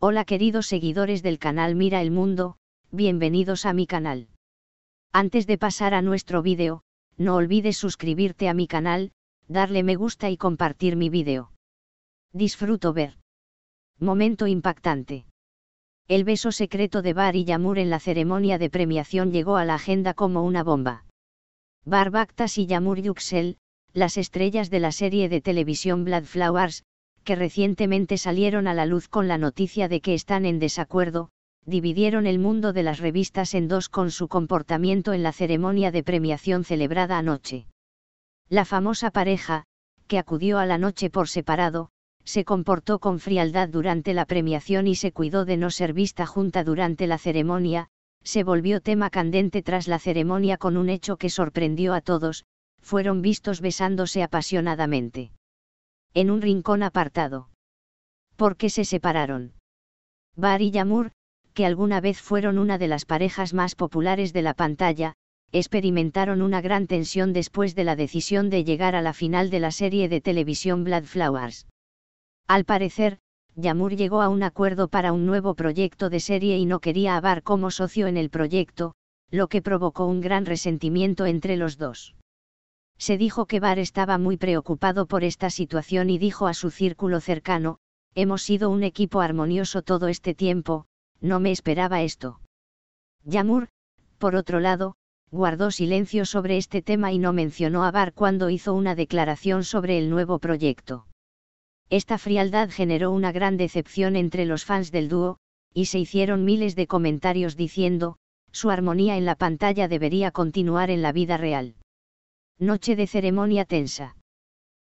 Hola queridos seguidores del canal Mira el Mundo, bienvenidos a mi canal. Antes de pasar a nuestro vídeo, no olvides suscribirte a mi canal, darle me gusta y compartir mi vídeo. Disfruto ver. Momento impactante. El beso secreto de Bar y Yamur en la ceremonia de premiación llegó a la agenda como una bomba. Bar Baktas y Yamur Yuxel, las estrellas de la serie de televisión Blood Flowers, que recientemente salieron a la luz con la noticia de que están en desacuerdo, dividieron el mundo de las revistas en dos con su comportamiento en la ceremonia de premiación celebrada anoche. La famosa pareja, que acudió a la noche por separado, se comportó con frialdad durante la premiación y se cuidó de no ser vista junta durante la ceremonia, se volvió tema candente tras la ceremonia con un hecho que sorprendió a todos, fueron vistos besándose apasionadamente en un rincón apartado. ¿Por qué se separaron? Bar y Yamur, que alguna vez fueron una de las parejas más populares de la pantalla, experimentaron una gran tensión después de la decisión de llegar a la final de la serie de televisión Blood Flowers. Al parecer, Yamur llegó a un acuerdo para un nuevo proyecto de serie y no quería a Bar como socio en el proyecto, lo que provocó un gran resentimiento entre los dos. Se dijo que Bar estaba muy preocupado por esta situación y dijo a su círculo cercano, hemos sido un equipo armonioso todo este tiempo, no me esperaba esto. Yamur, por otro lado, guardó silencio sobre este tema y no mencionó a Bar cuando hizo una declaración sobre el nuevo proyecto. Esta frialdad generó una gran decepción entre los fans del dúo, y se hicieron miles de comentarios diciendo, su armonía en la pantalla debería continuar en la vida real. Noche de ceremonia tensa.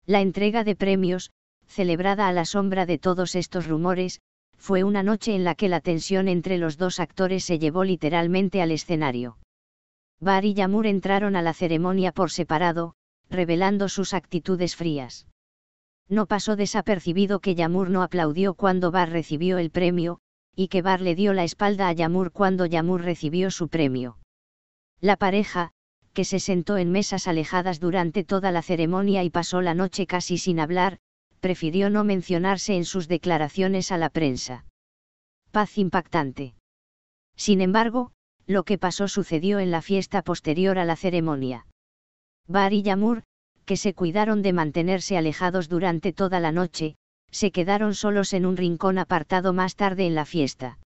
La entrega de premios, celebrada a la sombra de todos estos rumores, fue una noche en la que la tensión entre los dos actores se llevó literalmente al escenario. Bar y Yamur entraron a la ceremonia por separado, revelando sus actitudes frías. No pasó desapercibido que Yamur no aplaudió cuando Bar recibió el premio, y que Bar le dio la espalda a Yamur cuando Yamur recibió su premio. La pareja, que se sentó en mesas alejadas durante toda la ceremonia y pasó la noche casi sin hablar, prefirió no mencionarse en sus declaraciones a la prensa. Paz impactante. Sin embargo, lo que pasó sucedió en la fiesta posterior a la ceremonia. Bar y Yamur, que se cuidaron de mantenerse alejados durante toda la noche, se quedaron solos en un rincón apartado más tarde en la fiesta.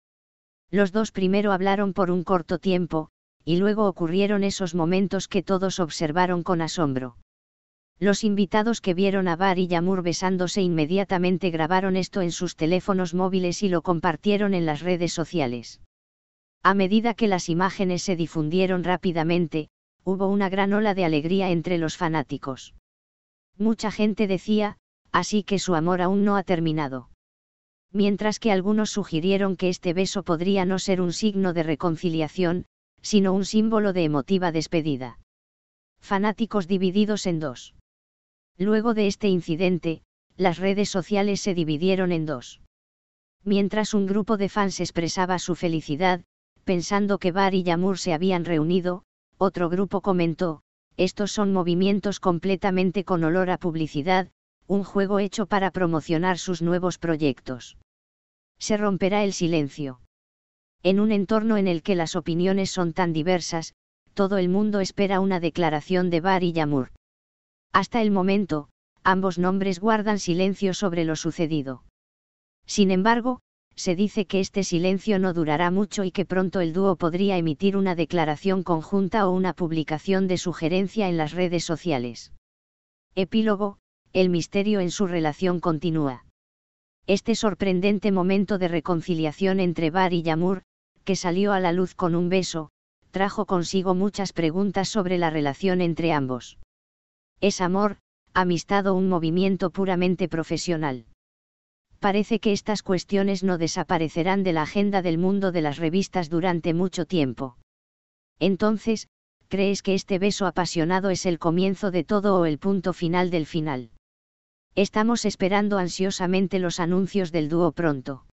Los dos primero hablaron por un corto tiempo, y luego ocurrieron esos momentos que todos observaron con asombro. Los invitados que vieron a Bar y Yamur besándose inmediatamente grabaron esto en sus teléfonos móviles y lo compartieron en las redes sociales. A medida que las imágenes se difundieron rápidamente, hubo una gran ola de alegría entre los fanáticos. Mucha gente decía, así que su amor aún no ha terminado. Mientras que algunos sugirieron que este beso podría no ser un signo de reconciliación, sino un símbolo de emotiva despedida. Fanáticos divididos en dos. Luego de este incidente, las redes sociales se dividieron en dos. Mientras un grupo de fans expresaba su felicidad, pensando que Bar y Yamur se habían reunido, otro grupo comentó, estos son movimientos completamente con olor a publicidad, un juego hecho para promocionar sus nuevos proyectos. Se romperá el silencio. En un entorno en el que las opiniones son tan diversas, todo el mundo espera una declaración de Bar y Yamur. Hasta el momento, ambos nombres guardan silencio sobre lo sucedido. Sin embargo, se dice que este silencio no durará mucho y que pronto el dúo podría emitir una declaración conjunta o una publicación de sugerencia en las redes sociales. Epílogo, el misterio en su relación continúa. Este sorprendente momento de reconciliación entre Bar y Yamur, que salió a la luz con un beso, trajo consigo muchas preguntas sobre la relación entre ambos. ¿Es amor, amistad o un movimiento puramente profesional? Parece que estas cuestiones no desaparecerán de la agenda del mundo de las revistas durante mucho tiempo. Entonces, ¿crees que este beso apasionado es el comienzo de todo o el punto final del final? Estamos esperando ansiosamente los anuncios del dúo pronto.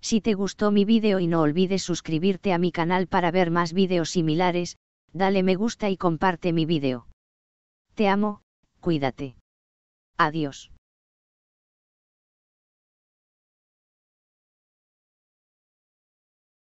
Si te gustó mi vídeo y no olvides suscribirte a mi canal para ver más vídeos similares, dale me gusta y comparte mi vídeo. Te amo, cuídate. Adiós.